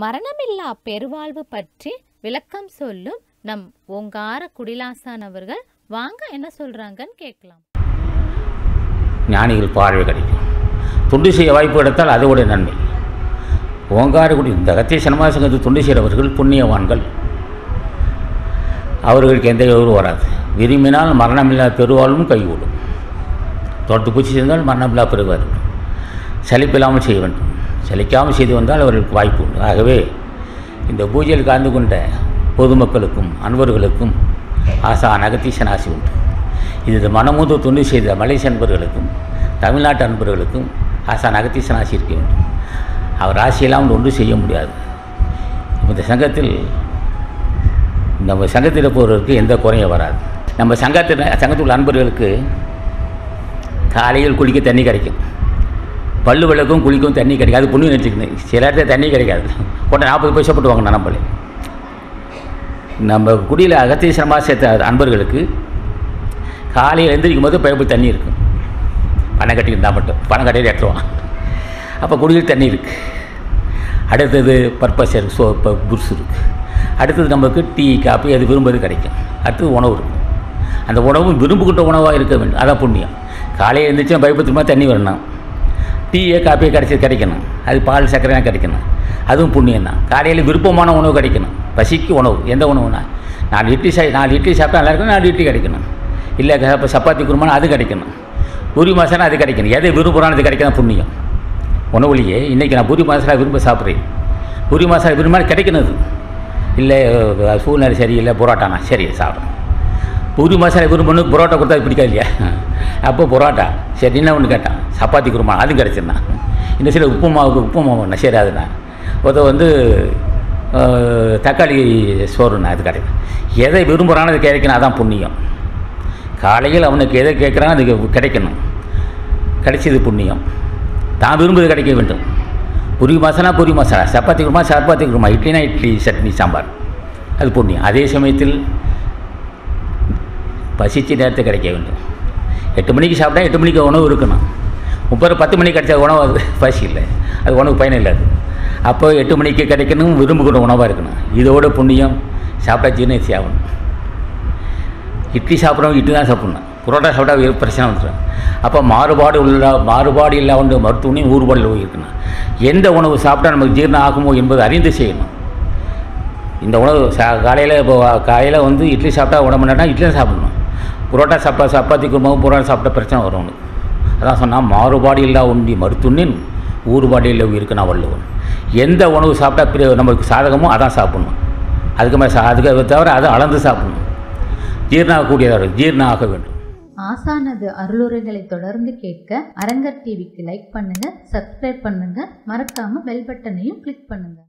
மரணமில்லா பெருவாழ்வு பற்றி விளக்கம் சொல்லும் நம் ஓங்கார குடிலாசான் அவர்கள் வாங்க என்ன சொல்றாங்கன்னு கேட்கலாம். ஞானிகள் பார்வை கிடைக்கும். துண்டு செய்ய வாய்ப்பு எடுத்தால் அதோடைய நன்மை. ஓங்காரகுடி இந்த அகத்திய சனமா துண்டு செய்கிறவர்கள் புண்ணியவான்கள். அவர்களுக்கு எந்த எதிரும் வராது. விரும்பினால் மரணமில்லா பெருவாழ்வும் கைகூடும். தொட்டு பூச்சி செய்தால் மரணமில்லா பெறுவார் சலிப்பில்லாமல் செய்ய வேண்டும். செழிக்காமல் செய்து வந்தால் அவர்களுக்கு வாய்ப்பு உண்டு. ஆகவே இந்த பூஜையில் கலந்து கொண்ட பொதுமக்களுக்கும் அன்பர்களுக்கும் ஆசா நகத்தீசன் ஆசி உண்டு. இது மனமுந்து துண்டு செய்த மலேசிய அன்பர்களுக்கும் தமிழ்நாட்டு அன்பர்களுக்கும் ஆசா நகத்தீசன் ஆசி இருக்க வேண்டும். அவர் ஆசையெல்லாம் ஒன்றும் செய்ய முடியாது. இந்த சங்கத்தில் நம்ம சங்கத்தில் போகிறவருக்கு எந்த குறையும் வராது. நம்ம சங்கத்தில் சங்கத்தில் உள்ள அன்பர்களுக்கு காலையில் குளிக்க தண்ணி கிடைக்கும். பல்லு விளக்கும் குளிக்கும் தண்ணி கிடைக்காது அது புண்ணியம் நினச்சிக்கணும் சில இடத்துல தண்ணி கிடைக்காது. கொண்ட நாற்பது பைசா போட்டு நம்மளே நம்ம குடியில் அகத்தீசனமாக சேர்த்த அன்பர்களுக்கு காலையில் எழுந்திரிக்கும் போது பைப்பு தண்ணி இருக்கும் பணம் கட்டி இருந்தால் மட்டும். பணம் கட்டியில் எடுத்துருவான் அப்போ குடியில் தண்ணி இருக்குது அடுத்தது பர்பஸ் இருக்குது சோ இப்போ புருஷ் இருக்குது அடுத்தது நமக்கு டீ காப்பி அது விரும்புறது கிடைக்கும். அடுத்தது உணவு இருக்கும் அந்த உணவும் விரும்புகின்ற உணவாக இருக்க வேண்டும். அதான் புண்ணியம். காலையில் எழுந்திரிச்சா பைப்பு திரும்ப தண்ணி வரணும். டீயே காப்பியே கிடச்சி கிடைக்கணும். அது பால் சர்க்கரையாக கிடைக்கணும். அதுவும் புண்ணியம் தான். காலையில் விருப்பமான உணவு கிடைக்கணும். பசிக்கு உணவு. எந்த உணவுனா? நாலு இட்லி சா நாலு இட்லி சாப்பிட்டா நல்லா நாலு இட்லி கிடைக்கணும். இல்லை இப்போ சப்பாத்தி குருமானா அது கிடைக்கணும். பூரி மசாலா அது கிடைக்கணும். எதை விருப்பம்னா அது கிடைக்கணும் புண்ணியம். உணவுலையே இன்றைக்கி நான் பூரி மசாலா விரும்ப சாப்பிட்றேன். பூரி மசாலா விரும்ப கிடைக்கணும் அது. இல்லை சூழ்நிலை சரியில்லை புரோட்டானா? சரி சாப்பிட்றேன். பூரி மசாலா விரும்பணும் புரோட்டா கொடுத்தா பிடிக்காது இல்லையா? அப்போ புரோட்டா. சரி என்ன ஒன்று கேட்டான்? சப்பாத்தி குருமா. அது கிடச்சிருந்தான் இன்னும் சில உப்பு மாவு உப்பு மாவு ஒன்று சரி அதுண்ணா ஒருத்த வந்து தக்காளி சோறுண்ணா அது கிடைக்கும். எதை விரும்புகிறானோ அது கிடைக்கணும் அதான் புண்ணியம். காலையில் அவனுக்கு எதை கேட்குறானோ அது கிடைக்கணும். கிடைச்சது புண்ணியம். தான் விரும்புவது கிடைக்க வேண்டும். பூரி மசாலா பூரி மசாலா. சப்பாத்தி குருமா சப்பாத்தி குருமா. இட்லினா இட்லி சட்னி சாம்பார். அது புண்ணியம். அதே சமயத்தில் பசிச்சு நேரத்தை கிடைக்க வேண்டும் எட்டு மணிக்கு சாப்பிட்டா எட்டு மணிக்கு உணவு இருக்கணும். முப்பது பத்து மணிக்கு கிடைச்ச உணவு அது பசி இல்லை. அது உணவு பயன் இல்லை அது. அப்போ எட்டு மணிக்கு கிடைக்கணும் விரும்புகிற உணவாக இருக்கணும். இதோட புண்ணியம் சாப்பிட்டா ஜீர்ணசி ஆகணும். இட்லி சாப்பிட்றவங்க இட்லி தான் சாப்பிட்ணும். புரோட்டா சாப்பிட்டா பிரச்சனை வந்துடும். அப்போ மாறுபாடு உள்ள மாறுபாடு இல்லாத மருத்துவனையும் ஊறுபாடில் இருக்கணும். எந்த உணவு சாப்பிட்டா நமக்கு ஜீரணம் ஆகுமோ என்பது அறிந்து செய்யணும். இந்த உணவு சா காலையில் இப்போ காலையில் வந்து இட்லி சாப்பிட்டா உடம்பு இட்லி தான் சாப்பிடணும். புரோட்டா சாப்பிட்டா சப்பாத்தி குருமாவும் புரோட்டா சாப்பிட்டா பிரச்சனை வரும் அதான் சொன்னால் மாறுபாடு இல்லா உண்டி மருத்துவனின் ஊறுபாடு இல்லை இருக்கு நான் வள்ளுவன். எந்த உணவு சாப்பிட்டா நம்மளுக்கு சாதகமோ அதான் சாப்பிடணும். அதுக்கு மேலே சா அதுக்கு தவிர அதை அளந்து சாப்பிடணும். ஜீரணம் ஆகக்கூடியதாக ஜீரணம் ஆக வேண்டும். ஆசானது அருளுரைகளை தொடர்ந்து கேட்க அரங்கர் டிவிக்கு லைக் பண்ணுங்க சப்ஸ்கிரைப் பண்ணுங்க. மறக்காம பெல் பட்டனையும் கிளிக் பண்ணுங்க.